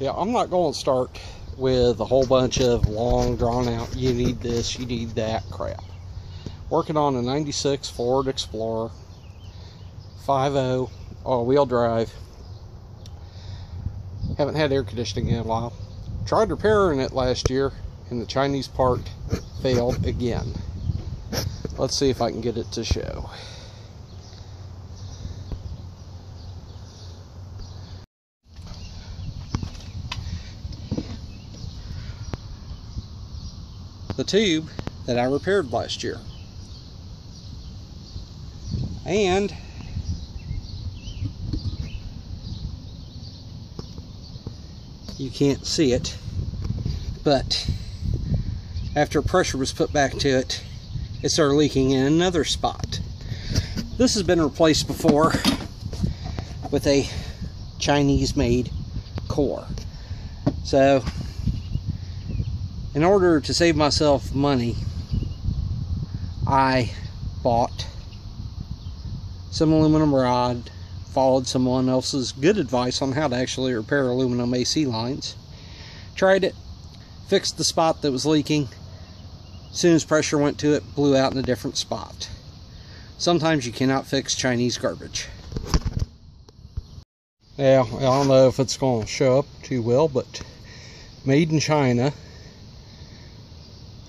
Yeah, I'm not going to start with a whole bunch of long drawn out, you need this, you need that crap. Working on a 96 Ford Explorer 5.0 all wheel drive. Haven't had air conditioning in a while. Tried repairing it last year and the Chinese part failed again. Let's see if I can get it to show. The tube that I repaired last year. And you can't see it, but after pressure was put back to it, it started leaking in another spot. This has been replaced before with a Chinese made core. So, in order to save myself money, I bought some aluminum rod, followed someone else's good advice on how to actually repair aluminum AC lines. Tried it, fixed the spot that was leaking. As soon as pressure went to it, blew out in a different spot. Sometimes you cannot fix Chinese garbage. Yeah, I don't know if it's going to show up too well, but made in China.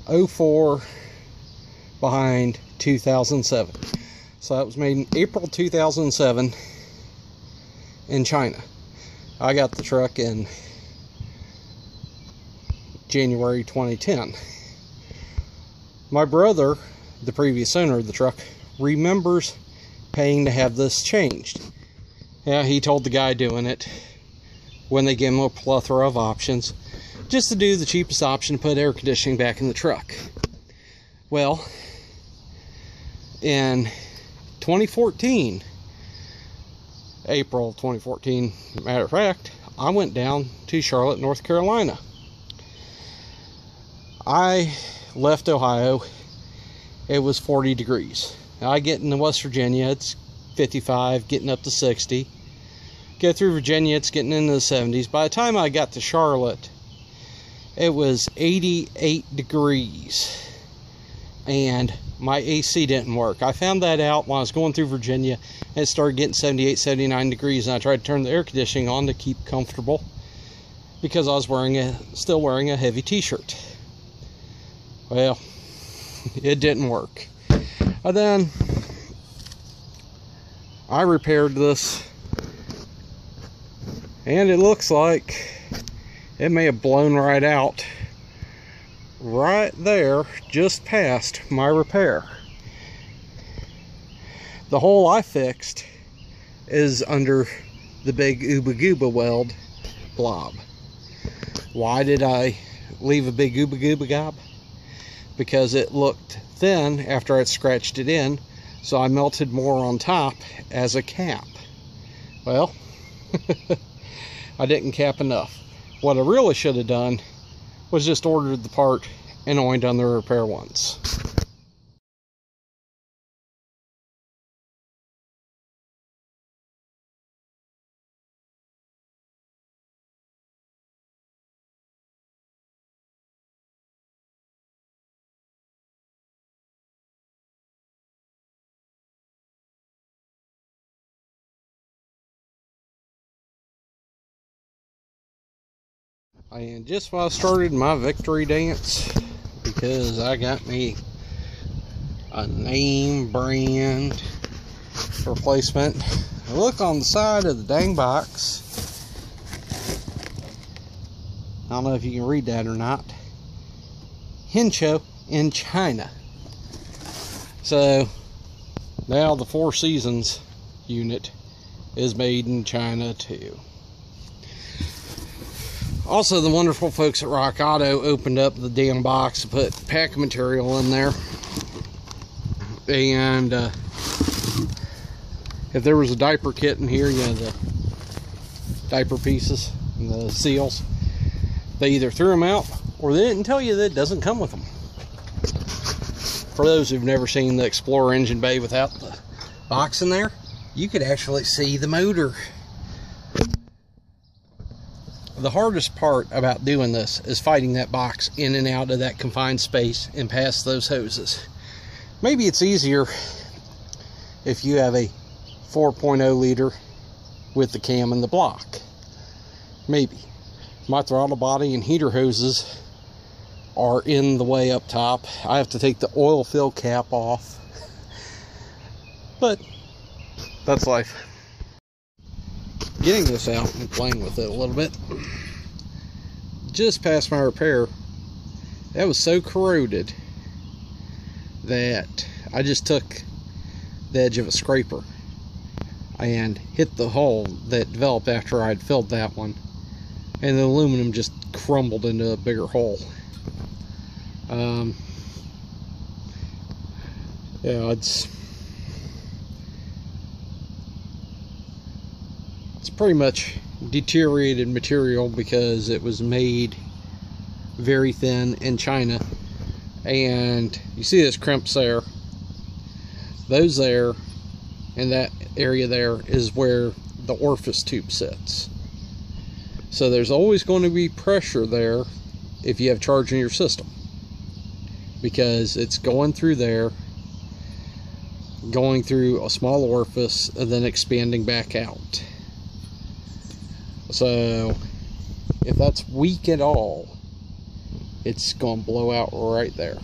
04 behind 2007. So that was made in April 2007 in China. I got the truck in January 2010. My brother, the previous owner of the truck, remembers paying to have this changed. Yeah, he told the guy doing it when they gave him a plethora of options just to do the cheapest option to put air conditioning back in the truck. Well, in 2014, April 2014, matter of fact, I went down to Charlotte, North Carolina. I left Ohio, it was 40 degrees. I get into West Virginia, it's 55, getting up to 60. Go through Virginia, it's getting into the 70s. By the time I got to Charlotte, it was 88 degrees and my AC didn't work. I found that out when I was going through Virginia and it started getting 78, 79 degrees and I tried to turn the air conditioning on to keep comfortable because I was wearing a still wearing a heavy t-shirt. Well, it didn't work. And then I repaired this and it looks like it may have blown right out right there just past my repair. The hole I fixed is under the big Uba Gooba weld blob. Why did I leave a big Uba Gooba gob? Because it looked thin after I'd scratched it in so I melted more on top as a cap. Well I didn't cap enough what I really should have done was just ordered the part and only done the repair once. And just while I started my victory dance, because I got me a name brand replacement. I look on the side of the dang box. I don't know if you can read that or not. Hincho in China. So now the Four Seasons unit is made in China too. Also, the wonderful folks at Rock Auto opened up the damn box to put pack material in there. And uh, if there was a diaper kit in here, you know, the diaper pieces and the seals, they either threw them out or they didn't tell you that it doesn't come with them. For those who've never seen the Explorer engine bay without the box in there, you could actually see the motor the hardest part about doing this is fighting that box in and out of that confined space and past those hoses. Maybe it's easier if you have a 4.0 liter with the cam and the block. Maybe. My throttle body and heater hoses are in the way up top. I have to take the oil fill cap off. But that's life. Getting this out and playing with it a little bit. Just past my repair, that was so corroded that I just took the edge of a scraper and hit the hole that developed after I'd filled that one and the aluminum just crumbled into a bigger hole um, yeah it's pretty much deteriorated material because it was made very thin in China. And you see this crimps there? Those there in that area there is where the orifice tube sits. So there's always going to be pressure there if you have charge in your system because it's going through there going through a small orifice and then expanding back out so if that's weak at all it's going to blow out right there